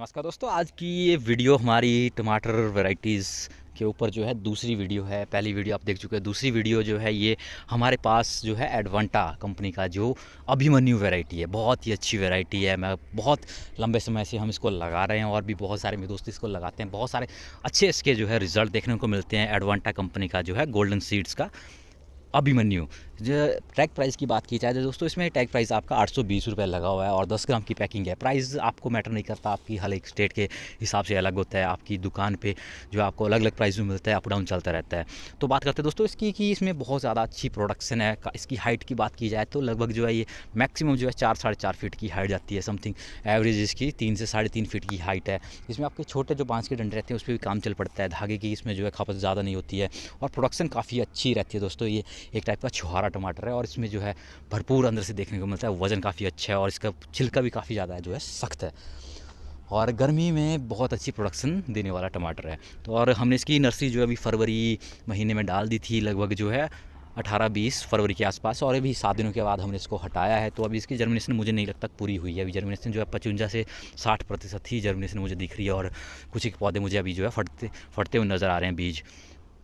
नमस्कार दोस्तों, आज की ये वीडियो हमारी टमाटर वैरायटीज़ के ऊपर जो है दूसरी वीडियो है। पहली वीडियो आप देख चुके हैं, दूसरी वीडियो जो है ये हमारे पास जो है एडवांटा कंपनी का जो अभिमन्यु वैरायटी है। बहुत ही अच्छी वैरायटी है। मैं बहुत लंबे समय से हम इसको लगा रहे हैं और भी बहुत सारे मेरे दोस्त इसको लगाते हैं। बहुत सारे अच्छे इसके जो है रिज़ल्ट देखने को मिलते हैं एडवांटा कंपनी का जो है गोल्डन सीड्स का। अभिमन्यु। जो टैग प्राइस की बात की जाए तो दोस्तों, इसमें टैग प्राइस आपका आठ सौ बीस रुपये लगा हुआ है और दस ग्राम की पैकिंग है। प्राइस आपको मैटर नहीं करता, आपकी हर एक स्टेट के हिसाब से अलग होता है, आपकी दुकान पे जो आपको अलग अलग प्राइस में मिलता है अप डाउन चलता रहता है। तो बात करते हैं दोस्तों, इसकी कि इसमें बहुत ज़्यादा अच्छी प्रोडक्शन है। इसकी हाइट की बात की जाए तो लगभग जो है ये मैक्सिमम जो है चार, साढ़े चार फीट की हाइट जाती है समथिंग एवरेज इसकी तीन से साढ़े तीन फीट की हाइट है। इसमें आपके छोटे जो बाँस के डंडे रहते हैं, उस पर भी काम चल पड़ता है। धागे की इसमें जो है खपत ज़्यादा नहीं होती है और प्रोडक्शन काफ़ी अच्छी रहती है दोस्तों ये। एक टाइप का छुहारा टमाटर है और इसमें जो है भरपूर अंदर से देखने को मिलता है। वज़न काफ़ी अच्छा है और इसका छिलका भी काफ़ी ज़्यादा है, जो है सख्त है। और गर्मी में बहुत अच्छी प्रोडक्शन देने वाला टमाटर है। तो और हमने इसकी नर्सरी जो है अभी फरवरी महीने में डाल दी थी, लगभग जो है अठारह बीस फरवरी के आसपास और अभी सात दिनों के बाद हमने इसको हटाया है। तो अभी इसकी जर्मिनेशन मुझे नहीं लगता पूरी हुई है। अभी जर्मिनेशन जो है पचवंजा से साठ प्रतिशत ही जर्मिनेशन मुझे दिख रही है और कुछ एक पौधे मुझे अभी जो है फटते फटते हुए नज़र आ रहे हैं बीज।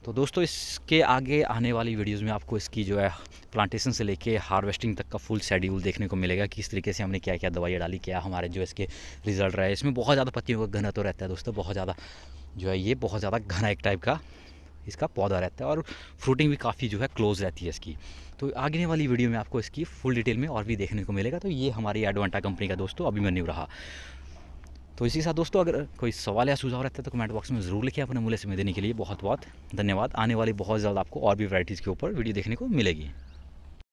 तो दोस्तों, इसके आगे आने वाली वीडियोज़ में आपको इसकी जो है प्लांटेशन से लेके हार्वेस्टिंग तक का फुल शेड्यूल देखने को मिलेगा कि इस तरीके से हमने क्या क्या दवाइयाँ डाली, क्या हमारे जो इसके रिज़ल्ट रहे। इसमें बहुत ज़्यादा पत्तियों का घना तो रहता है दोस्तों, बहुत ज़्यादा जो है ये बहुत ज़्यादा घना एक टाइप का इसका पौधा रहता है और फ्रूटिंग भी काफ़ी जो है क्लोज रहती है इसकी। तो आगे वाली वीडियो में आपको इसकी फुल डिटेल में और भी देखने को मिलेगा। तो ये हमारी एडवांटा कंपनी का दोस्तों, अभी अभिमन्यु रहा। तो इसी साथ दोस्तों, अगर कोई सवाल या सुझाव रहता है तो कमेंट बॉक्स में ज़रूर लिखिए अपने मूल्य से देने के लिए। बहुत बहुत धन्यवाद। आने वाली बहुत जल्द आपको और भी वैराइटीज़ के ऊपर वीडियो देखने को मिलेगी।